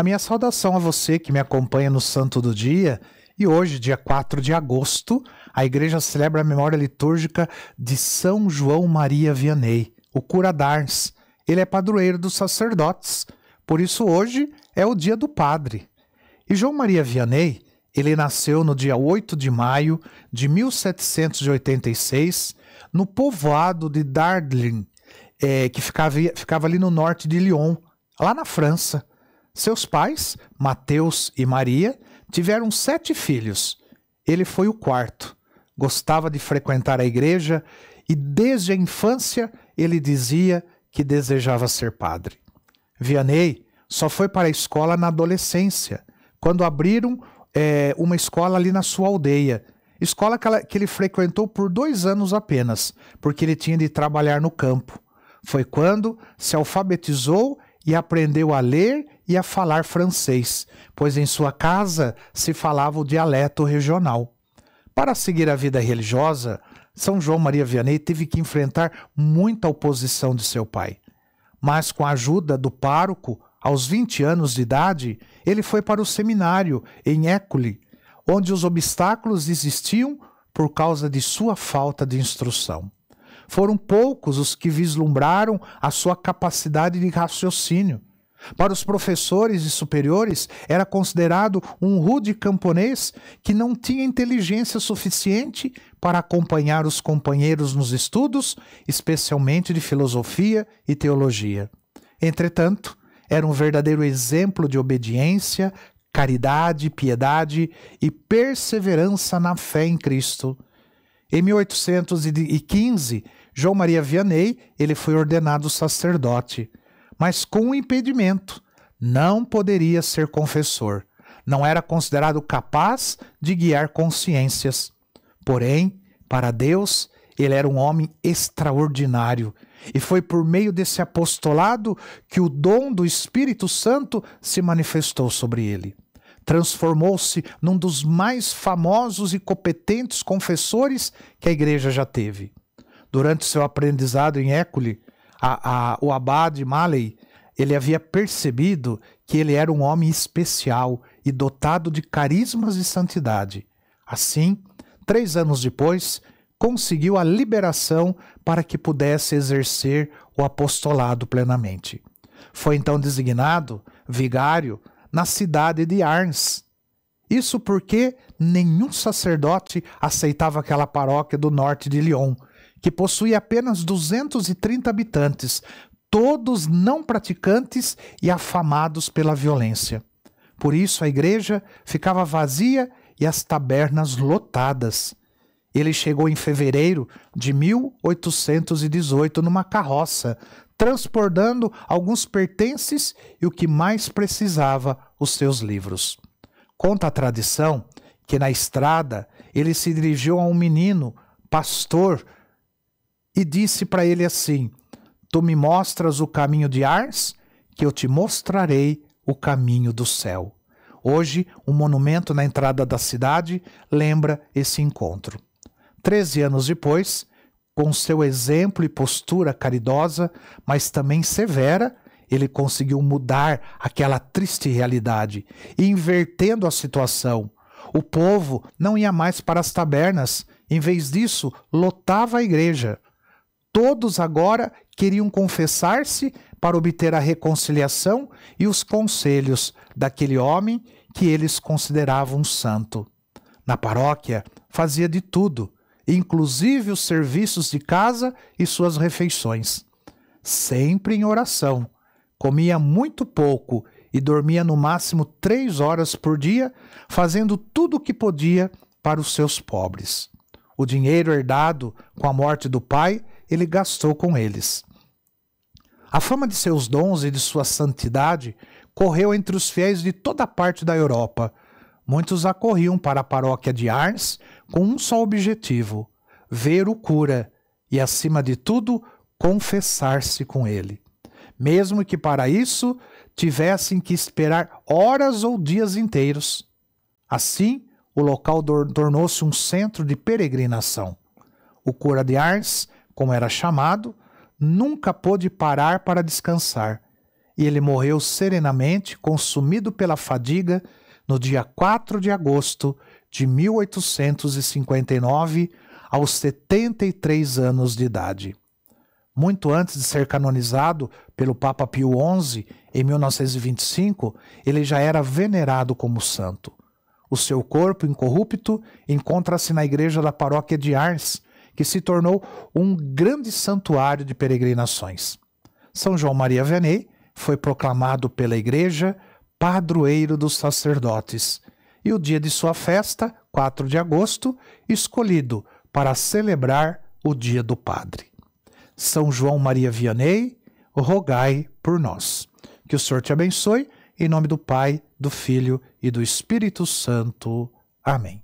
A minha saudação a você que me acompanha no Santo do Dia. E hoje, dia 4 de agosto, a igreja celebra a memória litúrgica de São João Maria Vianney, o cura d'Ars. Ele é padroeiro dos sacerdotes. Por isso, hoje é o dia do padre. E João Maria Vianney, ele nasceu no dia 8 de maio de 1786, no povoado de Dardlin, é, que ficava, ficava ali no norte de Lyon, lá na França. Seus pais, Mateus e Maria, tiveram sete filhos. Ele foi o quarto. Gostava de frequentar a igreja e desde a infância ele dizia que desejava ser padre. Vianney só foi para a escola na adolescência, quando abriram é, uma escola ali na sua aldeia. Escola que, ela, que ele frequentou por dois anos apenas, porque ele tinha de trabalhar no campo. Foi quando se alfabetizou e aprendeu a ler e a falar francês, pois em sua casa se falava o dialeto regional. Para seguir a vida religiosa, São João Maria Vianney teve que enfrentar muita oposição de seu pai. Mas com a ajuda do pároco, aos 20 anos de idade, ele foi para o seminário em École, onde os obstáculos existiam por causa de sua falta de instrução. Foram poucos os que vislumbraram a sua capacidade de raciocínio. Para os professores e superiores, era considerado um rude camponês que não tinha inteligência suficiente para acompanhar os companheiros nos estudos, especialmente de filosofia e teologia. Entretanto, era um verdadeiro exemplo de obediência, caridade, piedade e perseverança na fé em Cristo. Em 1815, João Maria Vianney, ele foi ordenado sacerdote, mas com um impedimento. Não poderia ser confessor. Não era considerado capaz de guiar consciências. Porém, para Deus, ele era um homem extraordinário. E foi por meio desse apostolado que o dom do Espírito Santo se manifestou sobre ele. Transformou-se num dos mais famosos e competentes confessores que a igreja já teve. Durante seu aprendizado em École, a, a, o abade Maley, ele havia percebido que ele era um homem especial e dotado de carismas e santidade. Assim, três anos depois, conseguiu a liberação para que pudesse exercer o apostolado plenamente. Foi então designado vigário na cidade de Arns. Isso porque nenhum sacerdote aceitava aquela paróquia do norte de Lyon, que possuía apenas 230 habitantes, todos não praticantes e afamados pela violência. Por isso a igreja ficava vazia e as tabernas lotadas. Ele chegou em fevereiro de 1818 numa carroça, transportando alguns pertences e o que mais precisava, os seus livros. Conta a tradição que na estrada ele se dirigiu a um menino, pastor, e disse para ele assim: Tu me mostras o caminho de Ars, que eu te mostrarei o caminho do céu. Hoje, um monumento na entrada da cidade lembra esse encontro. Treze anos depois, com seu exemplo e postura caridosa, mas também severa, ele conseguiu mudar aquela triste realidade, invertendo a situação. O povo não ia mais para as tabernas, em vez disso, lotava a igreja. Todos agora queriam confessar-se para obter a reconciliação e os conselhos daquele homem que eles consideravam santo. Na paróquia, fazia de tudo, inclusive os serviços de casa e suas refeições. Sempre em oração. Comia muito pouco e dormia no máximo três horas por dia, fazendo tudo o que podia para os seus pobres. O dinheiro herdado com a morte do pai ele gastou com eles. A fama de seus dons e de sua santidade correu entre os fiéis de toda parte da Europa. Muitos acorriam para a paróquia de Arns com um só objetivo: ver o cura e, acima de tudo, confessar-se com ele. Mesmo que para isso tivessem que esperar horas ou dias inteiros. Assim, o local tornou-se um centro de peregrinação. O cura de Arns como era chamado, nunca pôde parar para descansar. e ele morreu serenamente, consumido pela fadiga, no dia 4 de agosto de 1859, aos 73 anos de idade. Muito antes de ser canonizado pelo Papa Pio XI, em 1925, ele já era venerado como santo. O seu corpo incorrupto encontra-se na igreja da paróquia de Ars, que se tornou um grande santuário de peregrinações. São João Maria Vianney foi proclamado pela igreja padroeiro dos sacerdotes, e o dia de sua festa, 4 de agosto, escolhido para celebrar o dia do Padre. São João Maria Vianney, rogai por nós. Que o Senhor te abençoe, em nome do Pai, do Filho e do Espírito Santo. Amém.